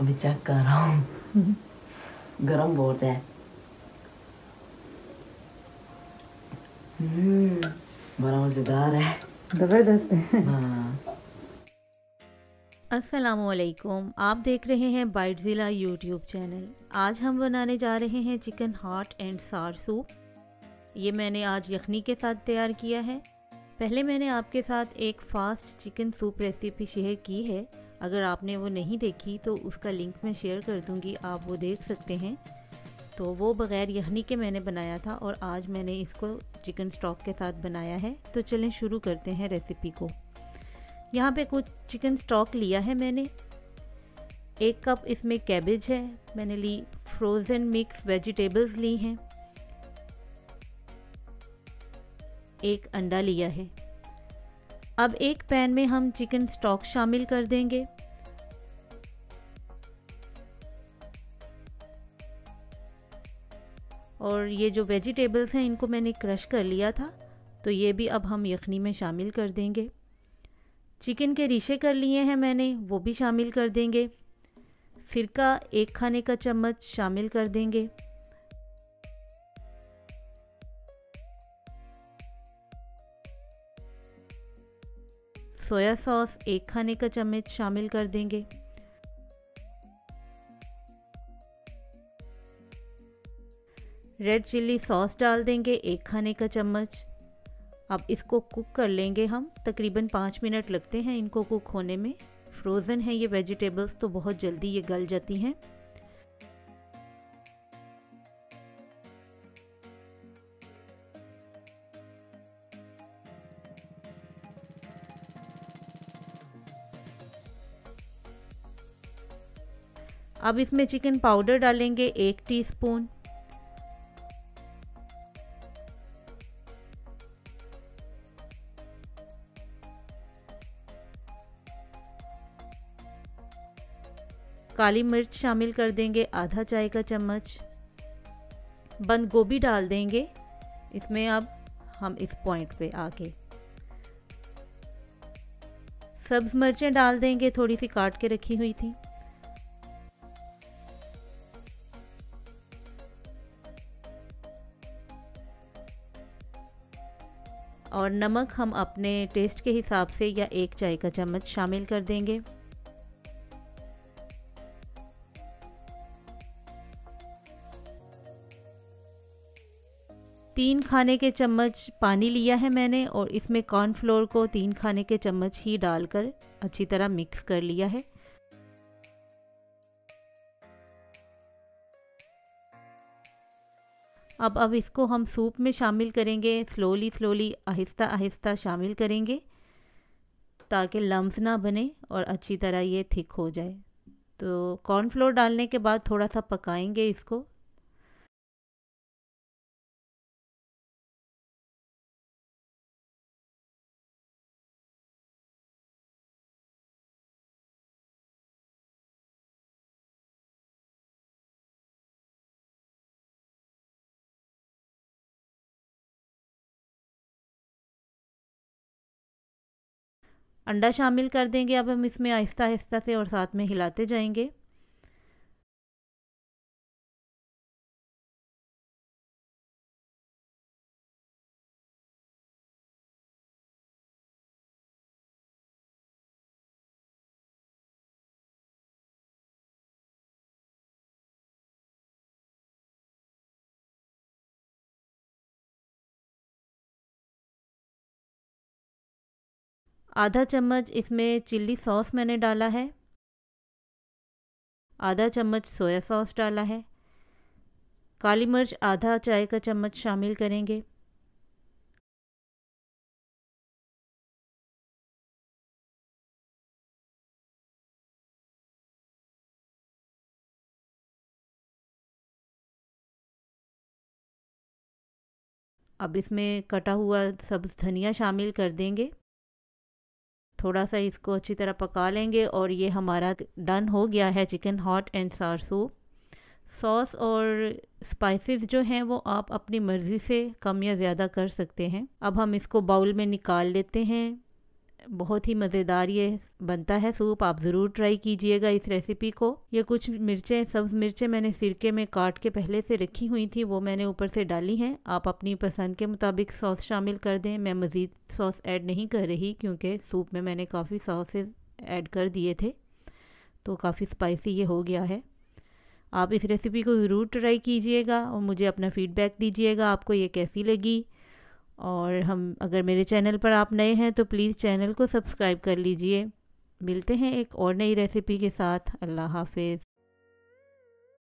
अभी चेक कर रहा हूँ। गरम बहुत है। हम्म, बड़ा मज़ेदार है। ज़बरदस्त है। हाँ। असलकुम आप देख रहे हैं बाइट ज़िला यूट्यूब चैनल। आज हम बनाने जा रहे हैं chicken hot and sour soup. ये मैंने आज यखनी के साथ तैयार किया है। पहले मैंने आपके साथ एक fast chicken soup recipe share की है। अगर आपने वो नहीं देखी तो उसका लिंक मैं शेयर कर दूँगी, आप वो देख सकते हैं। तो वो बग़ैर यखनी के मैंने बनाया था और आज मैंने इसको चिकन स्टॉक के साथ बनाया है। तो चलें शुरू करते हैं रेसिपी को। यहाँ पे कुछ चिकन स्टॉक लिया है मैंने। एक कप इसमें कैबेज है। मैंने ली फ्रोज़न मिक्स वेजिटेबल्स ली हैं। एक अंडा लिया है। अब एक पैन में हम चिकन स्टॉक शामिल कर देंगे। और ये जो वेजिटेबल्स हैं, इनको मैंने क्रश कर लिया था तो ये भी अब हम यखनी में शामिल कर देंगे। चिकन के रीशे कर लिए हैं मैंने, वो भी शामिल कर देंगे। सिरका एक खाने का चम्मच शामिल कर देंगे। सोया सॉस एक खाने का चम्मच शामिल कर देंगे। रेड चिल्ली सॉस डाल देंगे एक खाने का चम्मच। अब इसको कुक कर लेंगे हम। तकरीबन पाँच मिनट लगते हैं इनको कुक होने में। फ्रोज़न है ये वेजिटेबल्स तो बहुत जल्दी ये गल जाती हैं। अब इसमें चिकन पाउडर डालेंगे एक टीस्पून काली मिर्च शामिल कर देंगे आधा चाय का चम्मच. बंद गोभी डाल देंगे. इसमें अब हम इस पॉइंट पे आके सब्ज मिर्चें डाल देंगे, थोड़ी सी काट के रखी हुई थी. और नमक हम अपने टेस्ट के हिसाब से या एक चाय का चम्मच शामिल कर देंगे। तीन खाने के चम्मच पानी लिया है मैंने और इसमें कॉर्नफ्लोर को तीन खाने के चम्मच ही डालकर अच्छी तरह मिक्स कर लिया है। अब अब इसको हम सूप में शामिल करेंगे स्लोली स्लोली आहिस्ता आहिस्ता शामिल करेंगे, ताकि लम्स ना बने और अच्छी तरह ये थिक हो जाए। तो कॉर्नफ्लोर डालने के बाद थोड़ा सा पकाएँगे इसको। अंडा शामिल कर देंगे अब हम इसमें आहिस्ता आहिस्ता से और साथ में हिलाते जाएँगे। आधा चम्मच इसमें चिल्ली सॉस मैंने डाला है। आधा चम्मच सोया सॉस डाला है। काली मिर्च आधा, चाय का चम्मच शामिल करेंगे। अब इसमें कटा हुआ सब्ज़ धनिया शामिल कर देंगे। थोड़ा सा इसको अच्छी तरह पका लेंगे और ये हमारा डन हो गया है chicken hot and sour soup sauce और स्पाइसेस जो हैं वो आप अपनी मर्ज़ी से कम या ज़्यादा कर सकते हैं। अब हम इसको बाउल में निकाल लेते हैं। बहुत ही मज़ेदार ये बनता है सूप। आप ज़रूर ट्राई कीजिएगा इस रेसिपी को। ये कुछ मिर्चें, सब्ज़ मिर्चें मैंने सिरके में काट के पहले से रखी हुई थी, वो मैंने ऊपर से डाली हैं। आप अपनी पसंद के मुताबिक सॉस शामिल कर दें। मैं मज़ीद सॉस ऐड नहीं कर रही क्योंकि सूप में मैंने काफ़ी सॉसेज ऐड कर दिए थे तो काफ़ी स्पाइसी ये हो गया है। आप इस रेसिपी को ज़रूर ट्राई कीजिएगा और मुझे अपना फ़ीडबैक दीजिएगा, आपको ये कैसी लगी। और हम, अगर मेरे चैनल पर आप नए हैं तो प्लीज़ चैनल को सब्सक्राइब कर लीजिए। मिलते हैं एक और नई रेसिपी के साथ। अल्लाह हाफिज़।